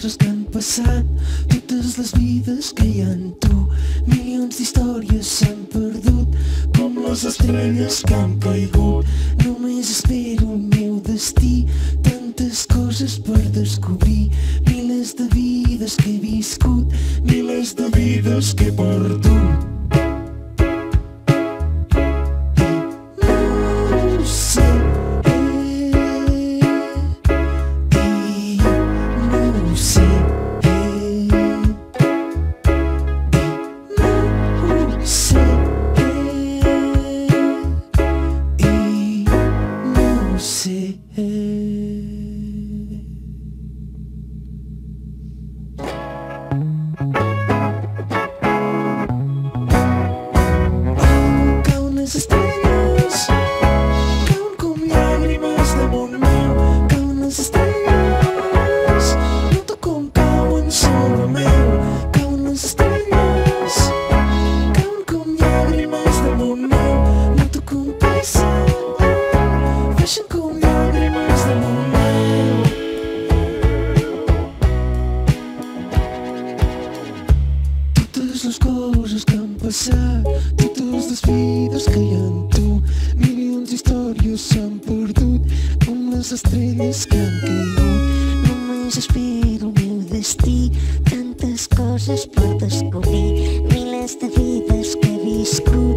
coses que han passat Totes les vides que hi ha en tu Milions d'històries s'han perdut Com les estrelles que han caigut. Només espero el meu destí Tantes coses per descobrir. Milers de vides que he viscut Milers de vides que he perdut. hey. Les coses que han passat, totes les vides que hi ha en tu, milions d'històries s'han perdut, com les estrelles que han caigut. Només espero el meu destí, tantes coses per descobrir, milers de vides que he viscut,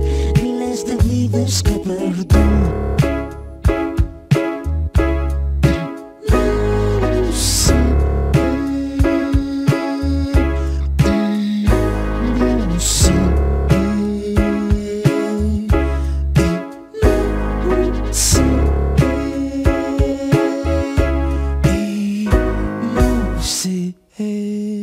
Hey.